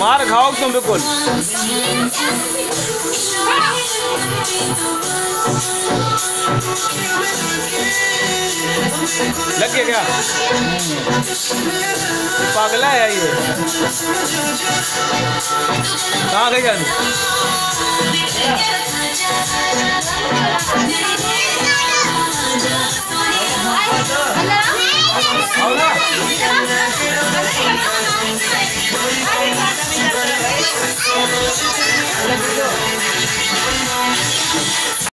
मार खाओ तुम बिल्कुल। लग गया क्या? पागला है ये। कहाँ गई जान? Thank